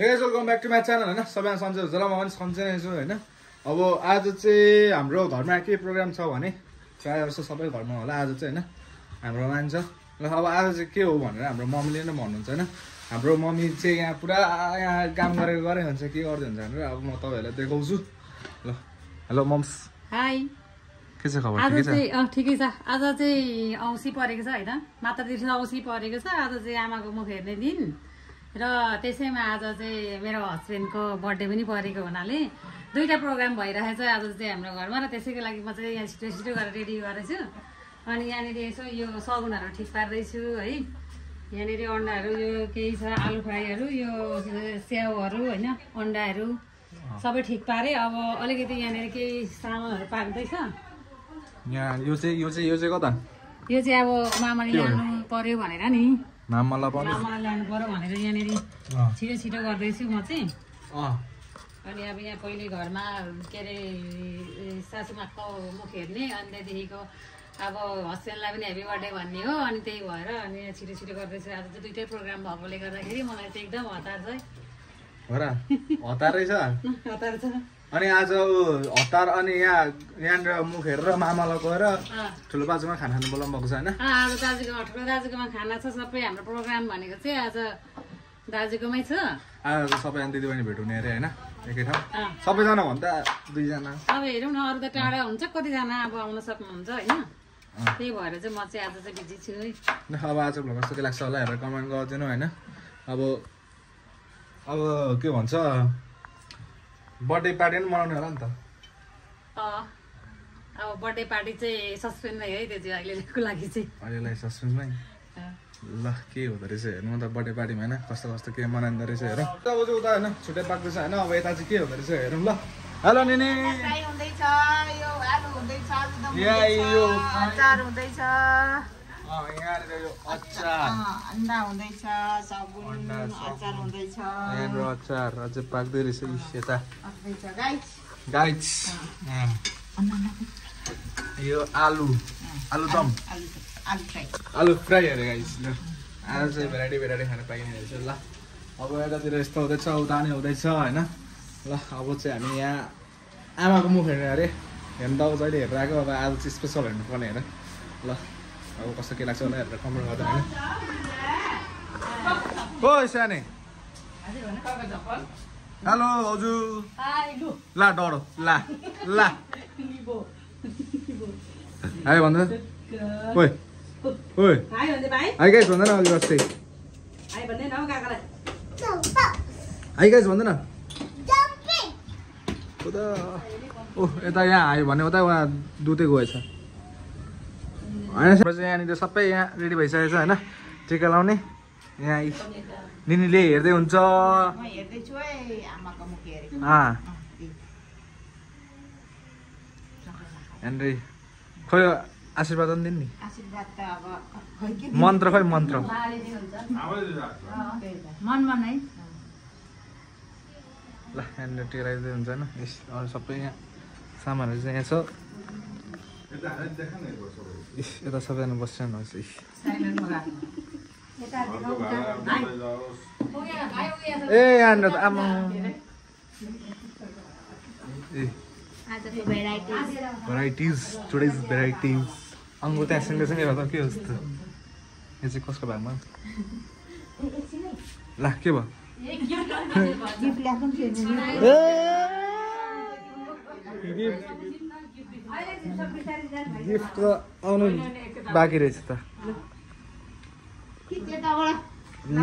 Welcome back to my channel होइन? सबैजना सन्चै हुन्छ ल म पनि सन्चै नै छु होइन? अब आज चाहिँ हाम्रो घरमा के प्रोग्राम छ भने प्रायः जस्तो सबै घरमा होला आज चाहिँ होइन? हाम्रो मान्छ। ल अब आज चाहिँ के हो भनेर हाम्रो मम्मीले नै भन्नुहुन्छ होइन? हाम्रो मम्मी चाहिँ यहाँ पुरा यहाँ काम गरेको गरे हुन्छ के गर्दै हुन्छ भनेर अब म तपाईँहरूलाई देखाउँछु। ल हेलो मम्स। हाई के छ खबर? आज चाहिँ अँ ठिकै छ। आज चाहिँ औँसी परेको छ होइन? मातातिर औँसी परेको छ। आज चाहिँ आमाको मुख हेर्ने दिन। र त्यसैमा आज चाहिँ मेरो हस्बेन्डको बर्थडे पनि परेको हुनाले दुईवटा प्रोग्राम भइरहेछ आज चाहिँ हाम्रो घरमा र त्यसैको लागि म चाहिँ यहाँ छिटो छिटो गरेर रेडी गरेछु। अनि यहाँनिर यसो यो सगुनहरू ठिक पार्दैछु है। यहाँनिर अन्डाहरू यो केही छ आलु फ्राईहरू यो स्याउहरू होइन अन्डाहरू सबै ठिक पारेँ। अब अलिकति यहाँनिर केही सामानहरू पाक्दैछ यहाँ यो चाहिँ यो चाहिँ यो चाहिँ कता? यो चाहिँ अब मामाले ल्याउनु पर्यो भनेर नि। मामालाई पनि मामालाई ल्याउनु पर्यो भनेर यहाँनिर छिटो छिटो गर्दैछु म चाहिँ। अँ। अनि अब यहाँ पहिले घरमा के अरे सासूमाको मुख हेर्ने अनि त्यहाँदेखिको अब हस्बेन्डलाई पनि हेप्पी बर्थडे भन्ने हो अनि त्यही भएर अनि यहाँ छिटो छिटो गर्दैछु। आज चाहिँ दुइटै प्रोग्राम भएकोले गर्दाखेरि मलाई चाहिँ एकदम हतार छ हतार रहेछ। हतार छ। अनि आज हतार अनि यहाँ यहाँनिर मुख हेरेर मामालाई गएर। ठुलो बाजुमा खाना खानु बोलाउनु भएको छ होइन? अब दाजुकोमा ठुलो दाजुकोमा खाना छ सबै हाम्रो प्रोग्राम भनेको चाहिँ आज दाजुकोमै छ। आज सबैजना दिदीबहिनी भेट हुने अरे होइन एकै ठाउँ। सबैजना भन्दा दुईजना। अब हेरौँ न अरू त टाढा हुन्छ कतिजना अब आउन सक्नुहुन्छ होइन। त्यही भएर चाहिँ म चाहिँ आज चाहिँ बिजी छु है। अब आज भ्लग कस्तो लाग्छ होला हेरेर कमेन्ट गरिदिनु होइन। अब अब के भन्छ? बर्थडे पार्टी पनि मनाउने होला नि त। अँ, अब बर्थडे पार्टी चाहिँ सस्पेन्डमै है त्यो चाहिँ अहिलेको लागि चाहिँ। अहिलेलाई सस्पेन्समै अँ। ल के हुँदो रहेछ हेर्नु त बर्थडे पार्टीमा होइन कस्तो कस्तो के मनाइँदो रहेछ हेरौँ। अब चाहिँ उता होइन छुट्टै पाक्दैछ होइन अब यता चाहिँ के हुँदो रहेछ हेरौँ ल। हेलो निनी यो आलु हुँदैछ। अन्डा हुँदैछ सगुन। अचार हुँदैछ। अचार अझै पाक्दै रहेछ यता यो आलु आलु दम। आलु फ्राई। अरे गाइस ल। आज चाहिँ भेराइटी भेराइटी खान पाइने रहेछ ल। अब यतातिर यस्तो हुँदैछ उता नि हुँदैछ होइन? ल अब चाहिँ हामी यहाँ आमाको मुख हेर्ने अरे। हेर्नु त अब जहिले हेरेर आएको अब आज चाहिँ स्पेसल हेर्नु पर्ने हेर ल। अब कस्तो के लाग्छ होला हेरेर कमेन्ट गर्दा होइन? ओ साने। हेलो हजुर। ला डढो। ला ला। हाई भन्दा? ओइ ओइ। हाई गाइस भन्दैन अघि जस्तै हाई गाइस भन्दैन उता ओ यता यहाँ आयो भने उता उहाँ दुधै गएछ होइन यहाँनिर सबै यहाँ रेडी भइसकेको छ होइन? टिका लाउने। यहाँ निनीले हेर्दै हुन्छ। यहाँनिर खोइ आशीर्वाद पनि दिनु नि। मन्त्र खोइ मन्त्र। ल यहाँनिर टेराइदिँदै हुन्छ होइन? अरू सबै यहाँ सामानहरू चाहिँ यहाँ छ। यता सबैजना बसिरहनु भएको छ इस। ए यहाँनिर त आमा ए आजको भेराइटी भेराइटिज टुडेज भेराइटिज अङ्गु त्यहाँ सँगै सँगै गर्दा के होस् त यो चाहिँ कसको भागमा ला के भयो गिफ्ट त आउनु बाँकी रहेछ त ल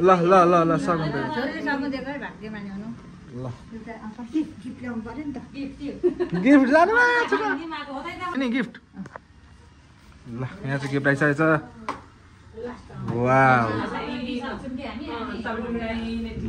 ल लु सगुन ल ल अन्त गिफ्ट जानु नि गिफ्ट ल यहाँ चाहिँ गिफ्ट आइसकेको छ वाउ ल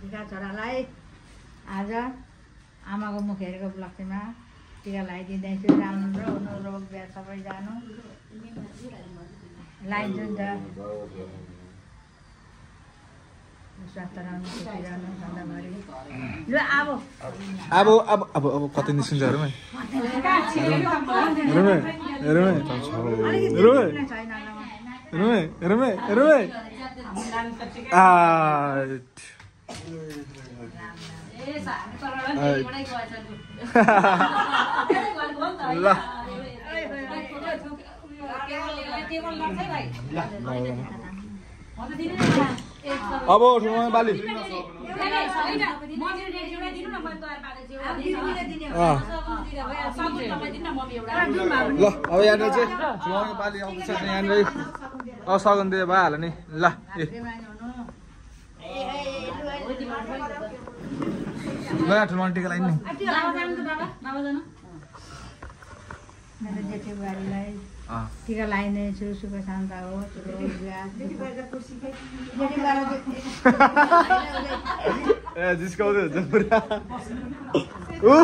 टिका छोरालाई आज आमाको मुख हेरेको उपलक्ष्यमा टिका लगाइदिँदैछु राम्रो हुनु रोग ब्याध सबै जानु लगाइदिन्छु नि त स्वास्थ्य रहनु खुसी रहनु सधैँभरि ल अब अब अब अब अब कति निस्किन्छ हेरौँ है। हेरौँ ल। हेरौँ हेरौँ हेरौँ। ल। अब बाली। ल अब यहाँनिर चाहिँ बाली आउँदैछ यहाँनिर। अब सगन दिए भइहाल्यो नि। ल ए ठुलो टिका लगाइन् टिका सुख शान्त ए जिस्काउँदै हुन्छ पुरा आयो।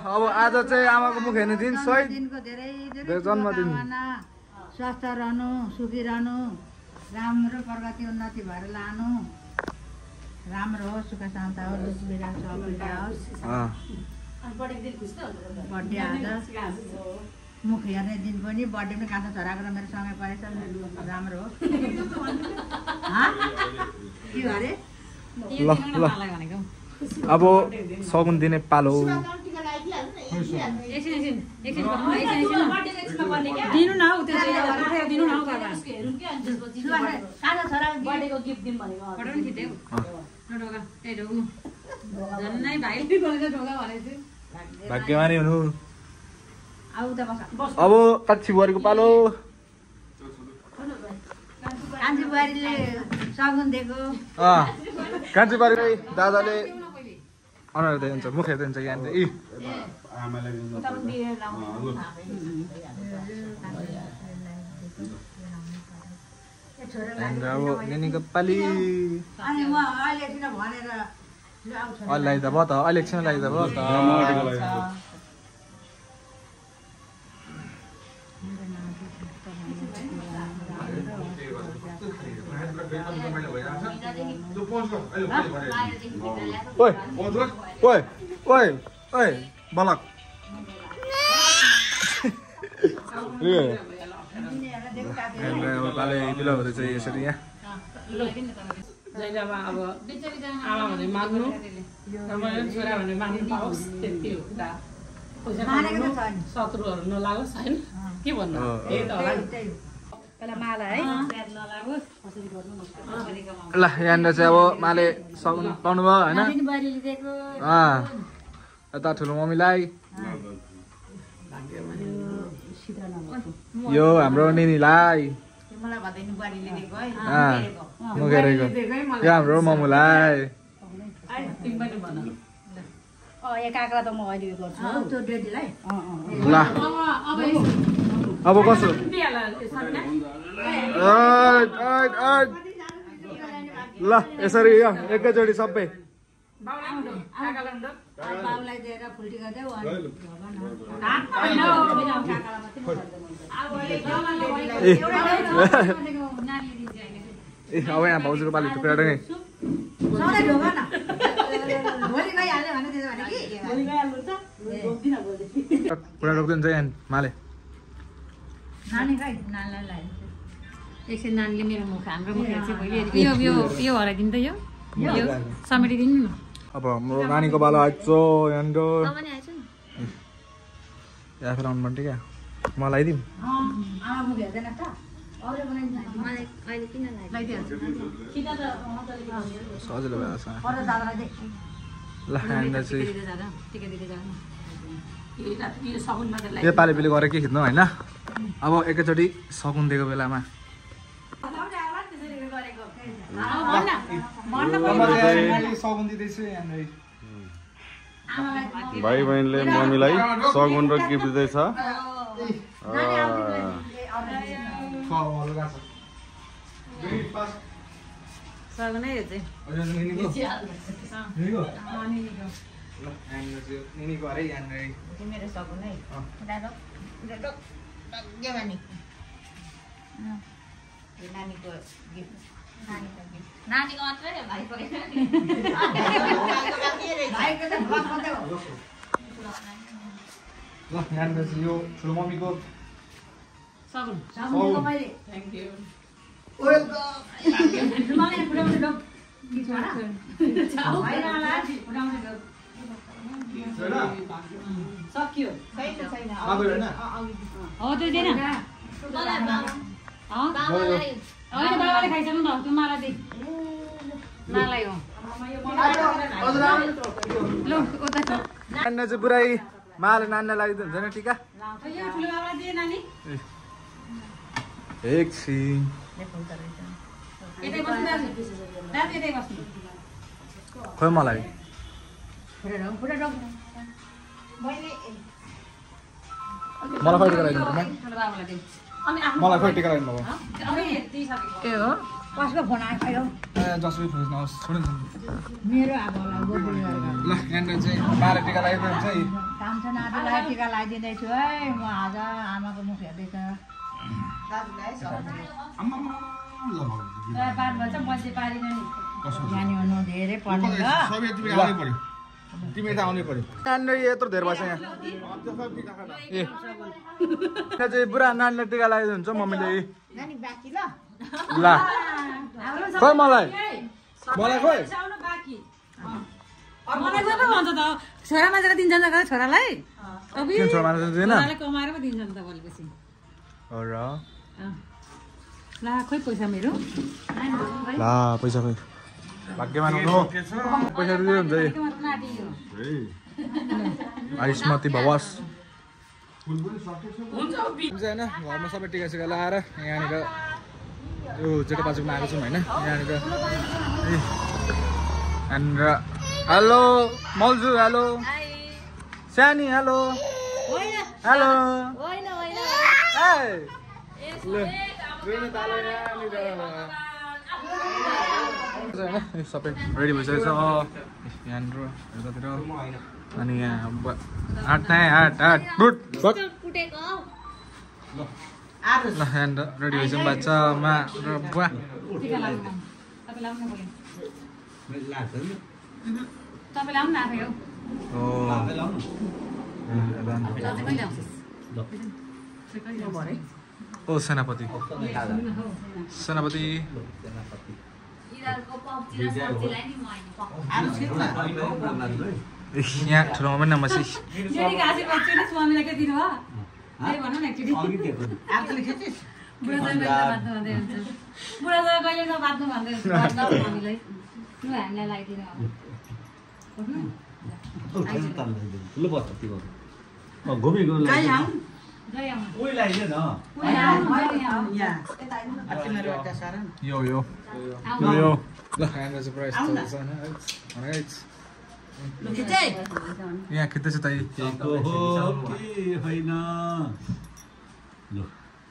अब। आज चाहिँ आमाको मुख हेर्ने दिन सही। दिनको धेरै धेरै धेरै जन्मदिन। शुभकामना। स्वस्थ रहनु सुखी रहनु। राम्रो प्रगति उन्नति भएर लानु। राम्रो होस् सुख शान्त होस् दुख बिराम जाओस् अँ। बर्थडे आज मुख हेर्ने दिन पनि बर्थडे पनि काँचो छोराको र मेरो सँगै परेछ। राम्रो होस् हँ? के अरे? अब सगुन दिने पालो एकछिन एकछिन एकछिन भन्नु, एकछिन एकछिन दिनु न हौ त्यो चाहिँ उठाएर दिनु न हौ बाबा हेरौँ क्या अनि त्यसपछि सुभाष काँचो छोराको गिफ्ट बर्थडेको गिफ्ट दिउँ भनेको फोटो पनि खिच्दै हो ढोका ए ढोग्नु झन्नै भाइले गरेर ढोका भनेको छु भाग्यमानी हुनु अब कान्छी बुहारीको पालो। कान्छी बुहारीले सगुन दिएको। कान्छी बुहारी दादाले अनुहार हेर्दै हुन्छ मुख हेर्दै हुन्छ यहाँनिर अनि म अहिले लगाइदिँदा भयो त अहिले एकछिन भयो त। ओइ ओइ ओइ ओइ। पाले बिलो हुँदैछ यसरी यहाँ अब आमा भने छोरा भने पाओस् त्यति हो। शत्रुहरू नलागोस् होइन के भन्नु त्यही त होला ल यहाँनिर चाहिँ अब माले सगुन पाउनु भयो होइन यता ठुलो मम्मीलाई यो हाम्रो निनीलाई यो हाम्रो ममुलाई तिमी पनि भन अँ यहाँ काँक्रा त म अहिले उयो गर्छु अँ, त्यो डेडीलाई ल अब कसो। ल यसरी एकैचोटि सबै बाउलाई दिएर फुल्टी गर्दै ए। ए। अब यहाँ भाउजूको पालि टुक्रा डङ्गै पुरा रोकिदिन्छ यहाँ माले। एकछिन नानीले मेरो मुख हाम्रो मुख भोलि यो यो यो हराइदिनु त यो। यो समेटिदिनु न। अब हाम्रो नानीको पालो आइन्छ यहाँनिर। या फेरि आउनु पर्ने क्या मलाई अहिले किन लाग्यो? लगाइदिइहाल्छु सजिलो भएको छ अरू दादालाई दे ल यहाँनिर चाहिँ यो राति यो सगुनमा त यो पालि पिली गरेर के खिच्नु होइन? अब एकैचोटि सकुन दिएको बेलामा। भाइ बहिनीले मम्मीलाई सगुन र गिफ्ट दिँदैछ। नानीको गिफ्ट नानीको मात्रै भाइको ल यहाँनिर यो ठुलो मम्मीको सगुन थ्याङ्क यू सकियो हो त्यो दिएन होइन बाबाले खाइसक्नु न त्यो मलाई दे मलाई हो लु उता छ नानी चाहिँ पुरै माले नानीलाई लगाइदिनु हुन्छ नि टिका एकछिन खोइ मलाई मलाई खोइ टिका मलाई खोइ टिका के हो कसको फोन ए जसरी खोज्नु नहोस् छोड्नु मेरो अब ल यहाँनिर चाहिँ माले टिका हुन्छ है काम छ नातिलाई टिका लगाइदिँदैछु है म आज आमाको मुख हेर्दैछ नि धेरै पढ्नु ल तिमी यता आउनै पर्यो नानीले यत्रो धेरै भएछ यहाँ। ए। यहाँ चाहिँ पुरा नानीले टिका लगाइदिनु हुन्छ मम्मीले। नानी बाँकी ल। ल खोइ मलाई। मलाई खोइ। त छोरा त छोरालाई। कमाएर पो दिन्छ नि त र। अँ। ला खोइ पैसा मेरो। ल पैसा खोइ। भाग्यमान हुनु। पैसा दिँदै हुन्छ आयुष्मती भवस होइन घरमा सबै टिका सिका लगाएर यहाँनिर यो जेठो बाजुमा आएको छौँ होइन यहाँनिर। यहाँनिर। हेलो मौजु हेलो। सानी हेलो। हेलो। ल, होइन सबै रेडी भइसकेको छ यहाँनिर यतातिर। अनि यहाँ आँट नै आँट आँट बुट बट कुटेको ल यहाँनिर रेडी भइसक्नु भएको छ मा र बुवा। ओ सेनापति। सेनापति। यहाँ ठुलो पनि नम्बर चाहिँ जेठीको यहाँ खिच्दैछ त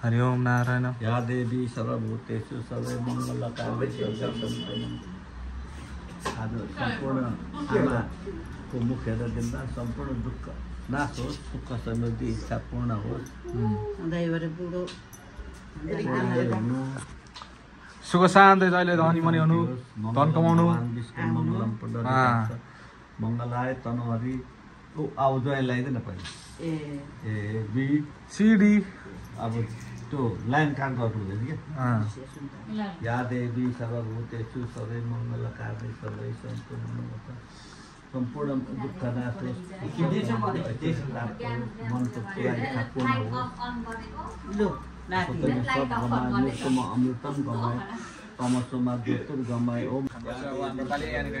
हरि ओम नारायण या देवी सर्वभूतेषु सर्वे मङ्गलकाले आज सम्पूर्ण आमाको मुख हेरेर दिँदा सम्पूर्ण दुःख नाश होस् सुख समृद्धि इच्छा पूर्ण होस् सुख शान्ति जहिले धनी मनी हुनु धन कमाउनु। मङ्गलाय तनुहरि। लगाइदिएन पहिला। ए। A B. सिडी अब त्यो लाइन काट गर्नु हुँदैन क्या। सर्वभूतेषु सबै मङ्गल कार्य सबै सम्पूर्ण होस्। सम्पूर्ण दुःख नाश होस्। मनको पूर्ण अमृतम गमाए हाम्रो पालि यहाँनिर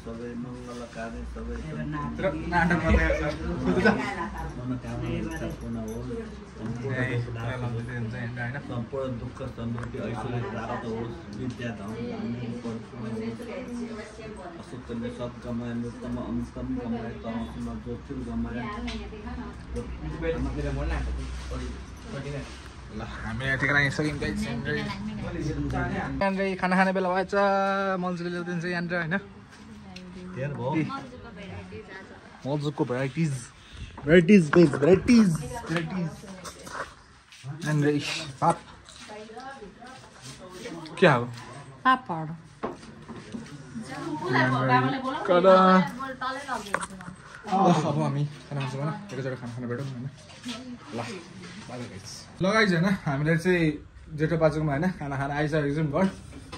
सबै मङ्गलकारी सबै मनोकामना होइन सम्पूर्ण दुःख समृद्धि ऐश्वर्य प्राप्त होस् विद्या धन सत् गमाए मृत्युमा अमृतम गमाए तमसोमा ज्योतिर् गमाए ल हामी guys, यहाँनिर खाना खाने बेला भएछ मन्जुले ल्याइदिन्छ यहाँनिर होइन? मजुको भेराइटिज भेराइटिज भेराइटिज भेराइटिज यहाँनिर भात के हो? पापड। अब हामी खाना खान्छौँ होइन एकैचोटि खाना खानु भेटौँ होइन ल बाई guys. ल गाइज होइन हामीले चाहिँ जेठो बाजुकोमा होइन खाना खाना आइसकेको छौँ घर।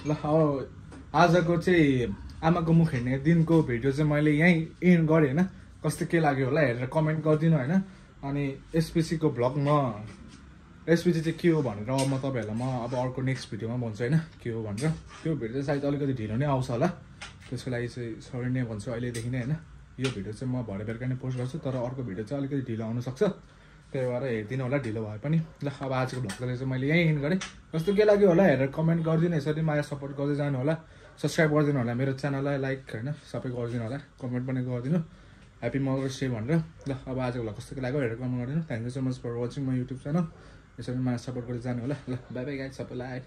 ल अब आजको चाहिँ आमाको मुख हेर्ने दिनको भिडियो चाहिँ मैले यहीँ इन्ड गरेँ होइन। कस्तो के लाग्यो होला हेरेर कमेन्ट गरिदिनु होइन। अनि एसपिसीको भ्लग म एसपिसी चाहिँ के हो भनेर म तपाईँहरूलाई म अब अर्को नेक्स्ट भिडियोमा भन्छु होइन के हो भनेर। त्यो भिडियो चाहिँ सायद अलिकति ढिलो नै आउँछ होला। त्यसको लागि चाहिँ सरी नै भन्छु अहिलेदेखि नै होइन। यो भिडियो चाहिँ म भरे बेलुका नै पोस्ट गर्छु तर अर्को भिडियो चाहिँ अलिकति ढिलो आउनसक्छ त्यही भएर हेरिदिनु होला ढिलो भए पनि। ल अब आजको भ्लगलाई चाहिँ मैले यहीँ गरेँ। कस्तो के लाग्यो होला हेरेर कमेन्ट गरिदिनु यसरी माया सपोर्ट गर्दै जानु होला। सब्सक्राइब गरिदिनु होला मेरो च्यानललाई लाइक होइन सबै गरिदिनु होला। कमेन्ट पनि गरिदिनु। ह्याप्पी मदर्स डे भनेर। ल अब आजको भ्लग कस्तो के लाग्यो हेरेर कमेन्ट गरिदिनु। Thank you so much for watching my YouTube channel यसरी माया सपोर्ट गर्दै जानु होला। ल बाई बाई गाइड सबैलाई।